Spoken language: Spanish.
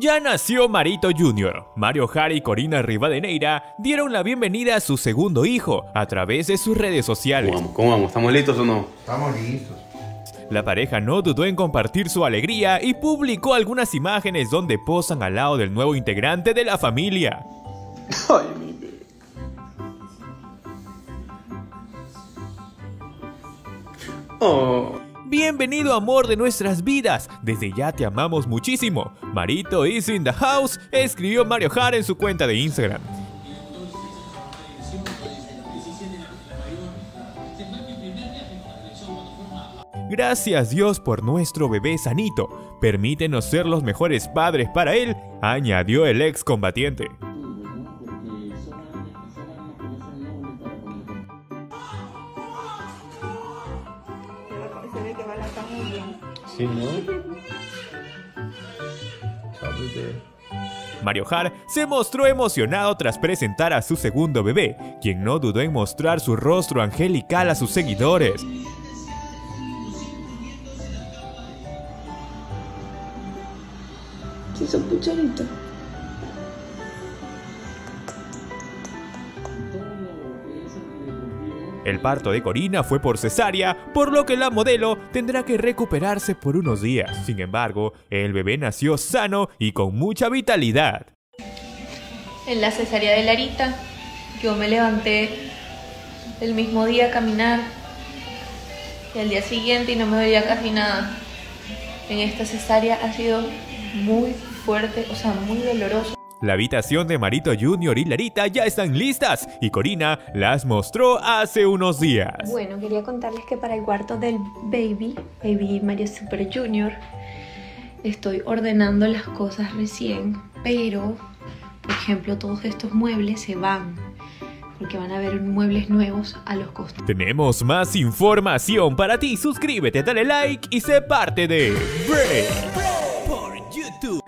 Ya nació Marito Jr. Mario Jara y Corina Rivadeneira dieron la bienvenida a su segundo hijo a través de sus redes sociales. ¿Cómo vamos? ¿Cómo vamos? ¿Estamos listos o no? Estamos listos. La pareja no dudó en compartir su alegría y publicó algunas imágenes donde posan al lado del nuevo integrante de la familia. Ay, mi bebé. Oh. Bienvenido amor de nuestras vidas, desde ya te amamos muchísimo. Marito is in the house, escribió Mario Jara en su cuenta de Instagram. Gracias Dios por nuestro bebé sanito. Permítenos ser los mejores padres para él, añadió el ex Mario Har se mostró emocionado tras presentar a su segundo bebé, quien no dudó en mostrar su rostro angelical a sus seguidores. Sí, son cucharitas. El parto de Corina fue por cesárea, por lo que la modelo tendrá que recuperarse por unos días. Sin embargo, el bebé nació sano y con mucha vitalidad. En la cesárea de Larita, yo me levanté el mismo día a caminar y al día siguiente y no me dolía casi nada. En esta cesárea ha sido muy fuerte, o sea, muy doloroso. La habitación de Marito Jr. y Larita ya están listas y Corina las mostró hace unos días. Bueno, quería contarles que para el cuarto del baby, Baby Mario Super Junior, estoy ordenando las cosas recién, pero, por ejemplo, todos estos muebles se van, porque van a haber muebles nuevos a los costados. Tenemos más información para ti. Suscríbete, dale like y sé parte de Break por YouTube.